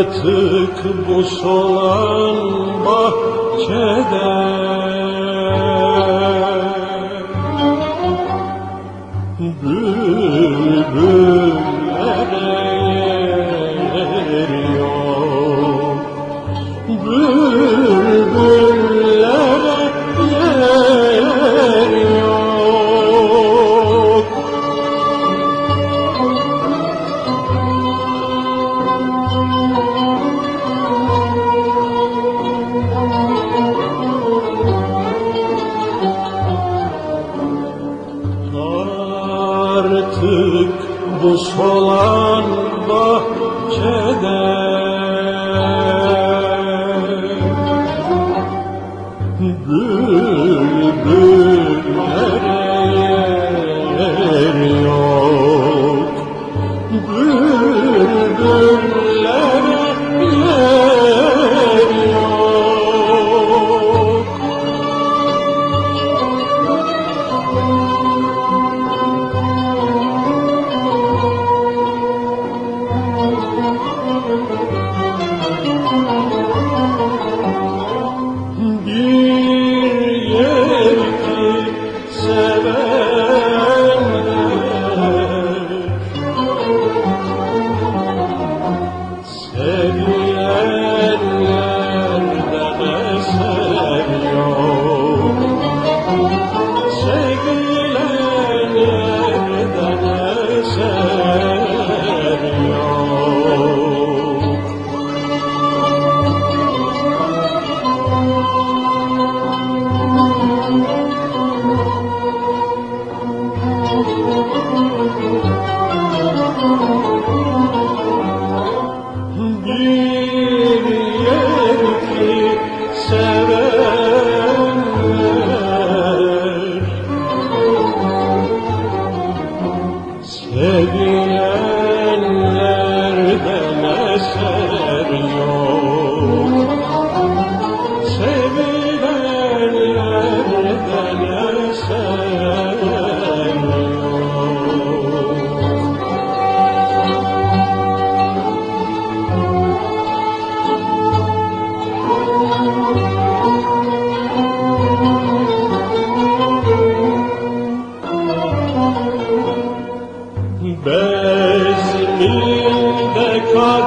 artık bu solan bahçede. Bülbül artık bu solan bahçede. Bülbül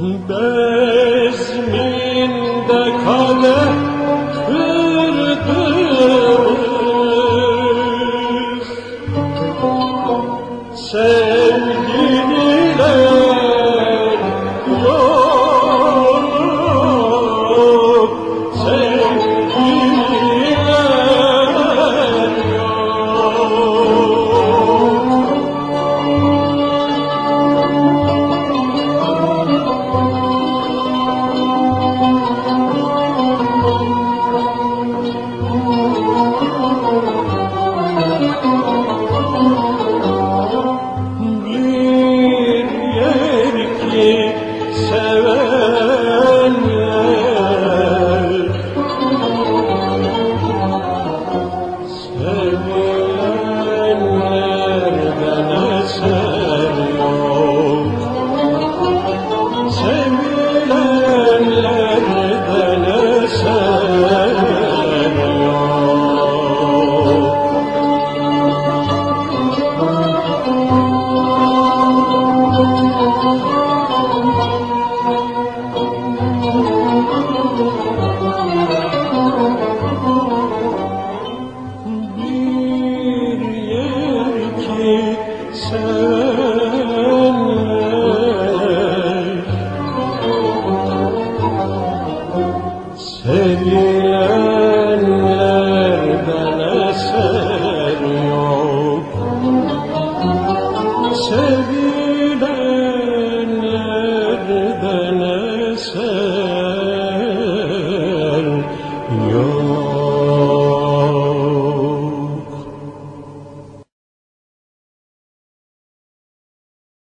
Bezminde kadeh kırdınız Sen Bir yer ki sen